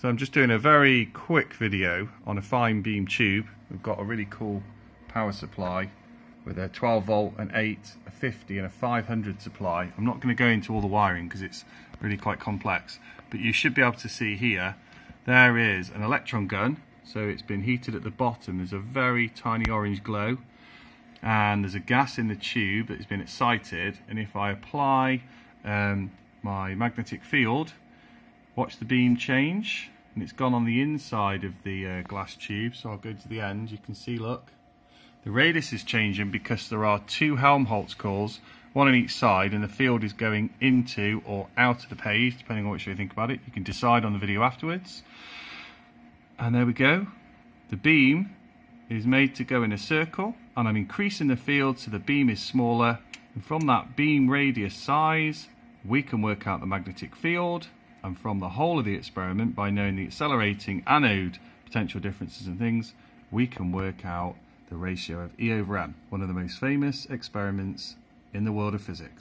So I'm just doing a very quick video on a fine beam tube. We've got a really cool power supply with a 12 volt, an 8, a 50 and a 500 supply. I'm not going to go into all the wiring because it's really quite complex, but you should be able to see here, there is an electron gun. So it's been heated at the bottom. There's a very tiny orange glow and there's a gas in the tube that has been excited and if I apply um, my magnetic field watch the beam change and it's gone on the inside of the uh, glass tube so I'll go to the end. You can see look. The radius is changing because there are two Helmholtz coils one on each side and the field is going into or out of the page depending on which way you think about it. You can decide on the video afterwards. And there we go. The beam is made to go in a circle and I'm increasing the field so the beam is smaller. And from that beam radius size we can work out the magnetic field and from the whole of the experiment by knowing the accelerating anode potential differences and things we can work out the ratio of E over M, one of the most famous experiments in the world of physics.